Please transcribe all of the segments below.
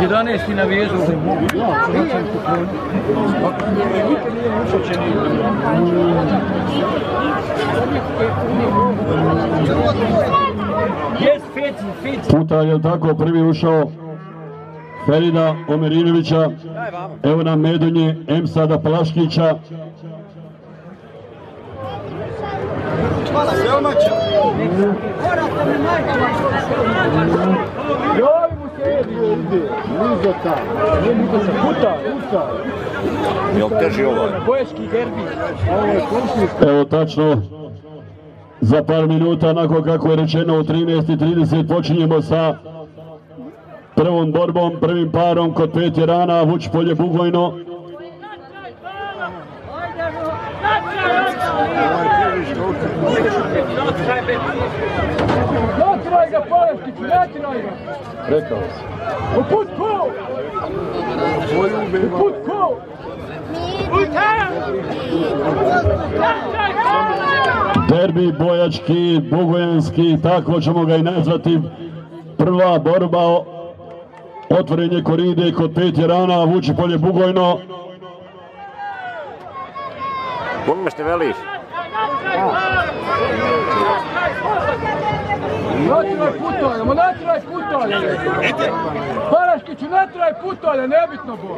Jedanesti na fit. Puta je tako prvi ušao Ferida Omerinovića, evo nam Medonje Emsada Plaškića. Jel teži ovo? Evo tačno za par minuta, nakon kako je rečeno u 13.30 počinjemo sa prvom borbom, prvim parom kod peti rana, Vuč polje Bugojno. Ga, ga. Rekao sam. Derbi bojački, bugojanski, tako ćemo ga i nazvati. Prva borba, otvorenje koride kod peti rana, Vuči polje Bugojno. Kome što veliš? Natiraj putalja, ma natiraj putalja. Paleškiću, natiraj putalja, nebitno bo.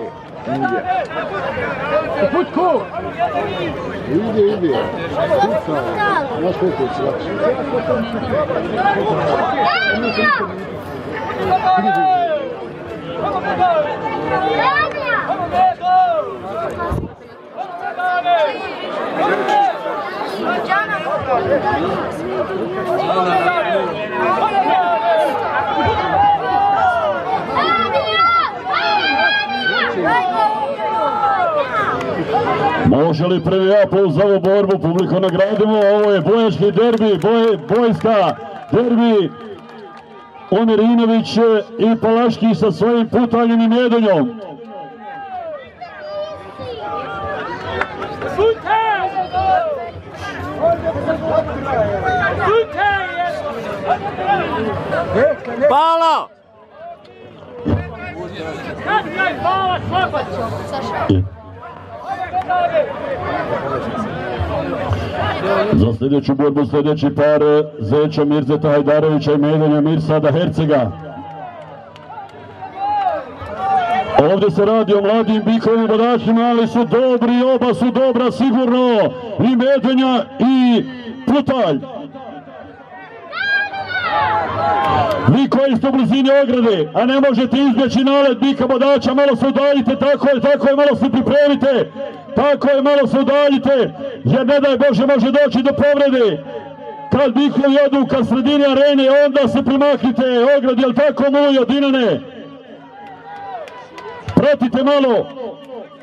U put ko? Ide, ide. Puca. Znaš koliko je lakše. Može li prvi aplauz za ovu borbu, publiko nagradimo, ovo je bojački derbi, boj, bojska derbi. Omirinović i Palaški sa svojim putanjem i medonjom. Palo! Za sljedeću borbu sljedeći par Zeća Mirzeta Hajdarovića i Medonja Mirsada Hercega. Ovdje se radi o mladim bikovim bodačima, ali su dobri, oba su dobra sigurno. I Medonja i Putalj. Vi koji ste u blizini ograde, a ne možete izbjeći nalet bika bodača, malo se udaljite, tako je, tako je, malo se pripremite. Tako je, malo se udaljite, jer ne daj Bože može doći do povrede. Kad bikovi odu ka sredini arene, onda se primaknite ograd, jel tako mujo, Dinane? Pratite malo,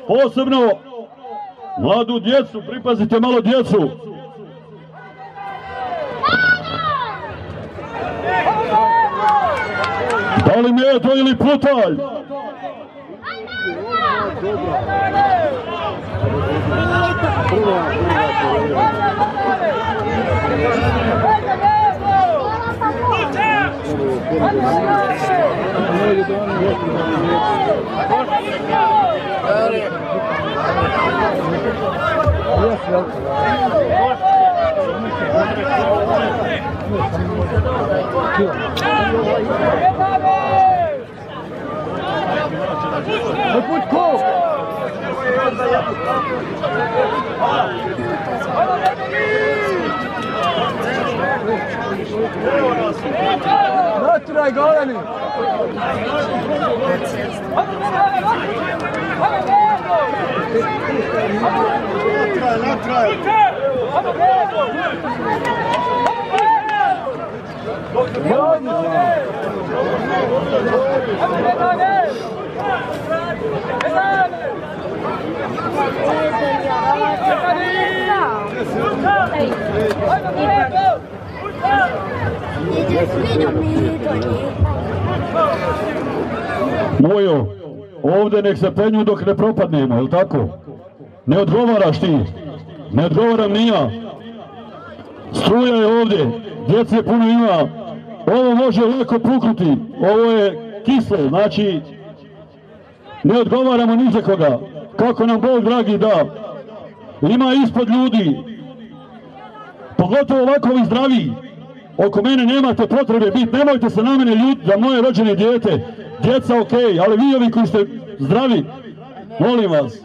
posebno mladu djecu, pripazite malo djecu. Da li Medo ili Putalj? U put ko? Mojo, ovdje nek se penju dok ne propadnemo, jel tako? Ne odgovaraš ti, ne odgovaram ni ja. Struja je ovdje, djece puno ima, ovo može lako puknuti, ovo je kislo, znači ne odgovaramo ni za koga, kako nam Bog dragi da. Ima ispod ljudi, pogotovo ovako ovi zdravi, oko mene nemate potrebe biti, nemojte se na mene ljudi za moje rođene dijete, djeca ok, ali vi ovi koji ste zdravi, molim vas,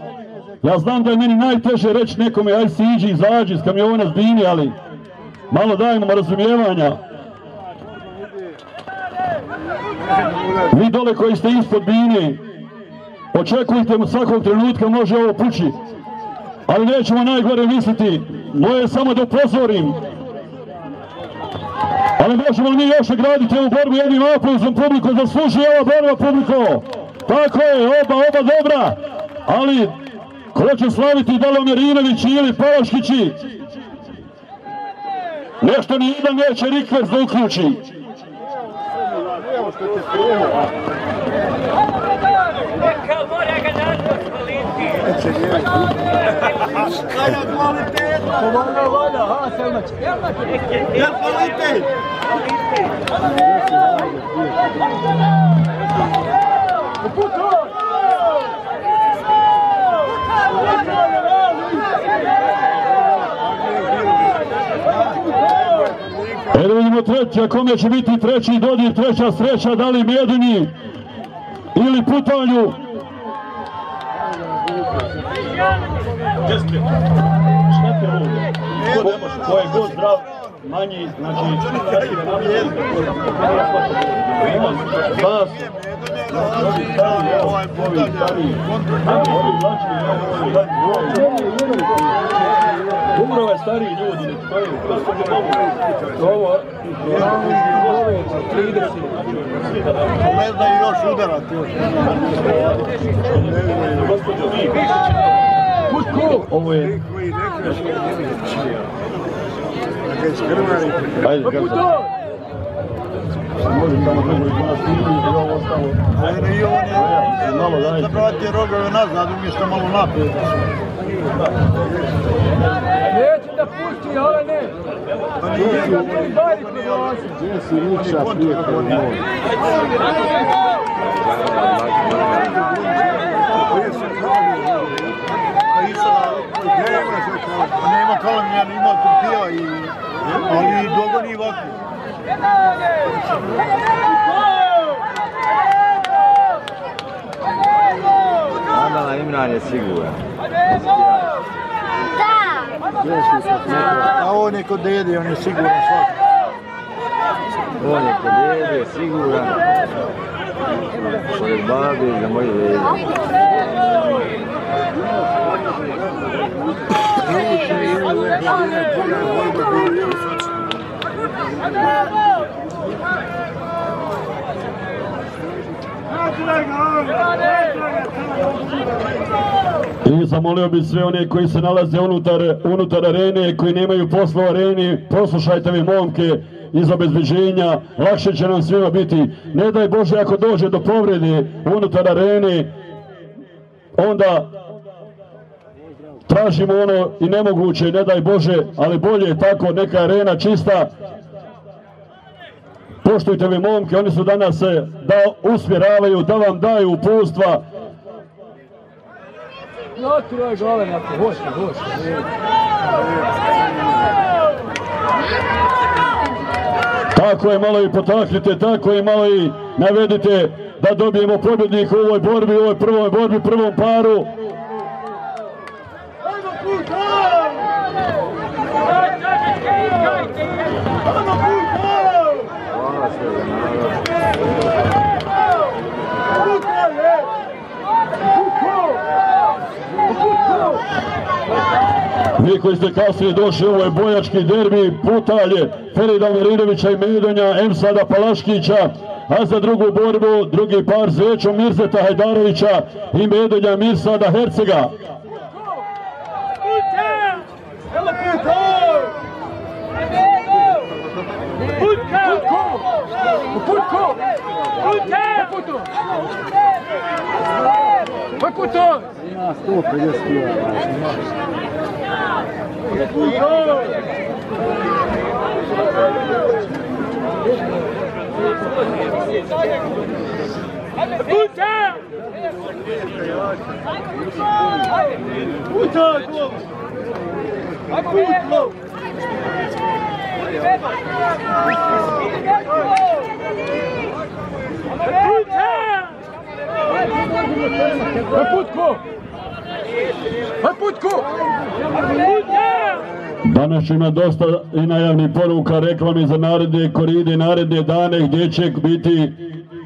ja znam da je meni najteže reći nekome aj si iđi, izađi iz kamiona zbini, ali malo dajmo razumijevanja. Vi dole koji ste ispod bine, očekujte svakog trenutka može ovo pući, ali nećemo najgore misliti, moje je samo da upozorim, ali možemo li mi još graditi ovu borbu jednim aplauzom publiku, zaslužuje ova borba publiko. Tako je, oba, oba dobra, ali ko će slaviti da li Omerinović ili Palaškići, nešto ni jedan neće rikvers da uključi. Neka mora ga narod hvaliti. Hajde, kvalitetno. Pomogla volja, ha, sve imaće. Ja kvalitet. Uputu! Uputu! E da vidimo treća, kome će biti treći dodir, treća sreća, da li Mjedinji ili Putanju. Ko je god zdrav, manji, znači, Umro je stari ljudi, ne stoji, ovo, Ne znaju još udarati. još. Putku! ovo je, ajde, kako može samo drugo i nas snimiti i ovo ostalo. Ajde i on je Malo daj. zabrati rogove nazad umjesto malo naprijed. Neće da pusti, ale ne! Pa gdje si Nikša kod moj? Nema kalamnja, ima trpija i... Ali dogoni ovako. Adana Imran je siguran. A on je kod dede, on je siguran svaki. On je kod dede, siguran. Pored babi za moje dede. I zamolio bi sve one koji se nalaze unutar, unutar arene, koji nemaju posla u areni, poslušajte mi momke iz obezbeđenja, lakše će nam svima biti. Ne daj Bože ako dođe do povrede unutar arene, onda tražimo ono i nemoguće, ne daj Bože, ali bolje je tako, neka arena čista. Poštujte mi momke, oni su danas se da usmjeravaju, da vam daju upustva, Natiraj glave na to, hoće, hoće. Tako je malo i potaknite, tako i malo i navedite da dobijemo pobjednik u ovoj borbi, u ovoj prvoj borbi, prvom paru. Vi koji ste kasnije došli, ovo je bojački derbi, putalje Ferida Mirinovića i Medonja, Emsada Palaškića, a za drugu borbu, drugi par Zvećom Mirzeta Hajdarovića i Medonja Mirsada Hercega. U putku! U putu! Koji putovi? Ima 150 kila. Puta! Puta! Koji putko? Koji putko? Danas ima dosta i najavnih poruka, reklami za naredne koride, naredne dane gdje će biti,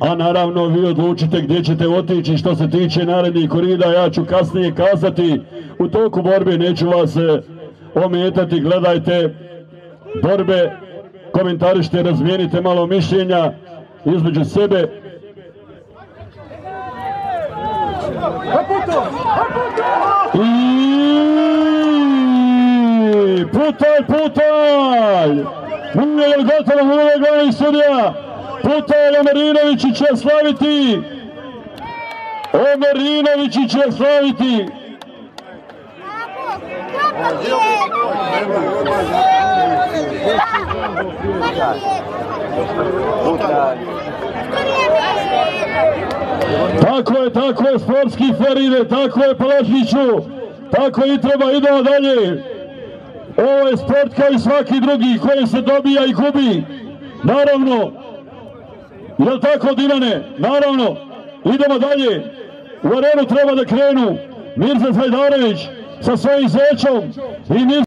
a naravno vi odlučite gdje ćete otići što se tiče narednih korida, ja ću kasnije kazati u toku borbe, neću vas e, ometati, gledajte borbe, komentarište, razmijenite malo mišljenja između sebe. Koji putovi? I putaj, putaj! Li gotovo uloga glavnih sudija? Putaj Omerinovići će slaviti! Omerinovići će slaviti! Tako je, tako je, sportski Feride, tako je Palašniću, tako i treba, idemo dalje. Ovo je sport kao i svaki drugi koji se dobija i gubi. Naravno, jel tako Dinane? Naravno, idemo dalje. U arenu treba da krenu Mirza Zajdarević sa svojim zećom i Mirza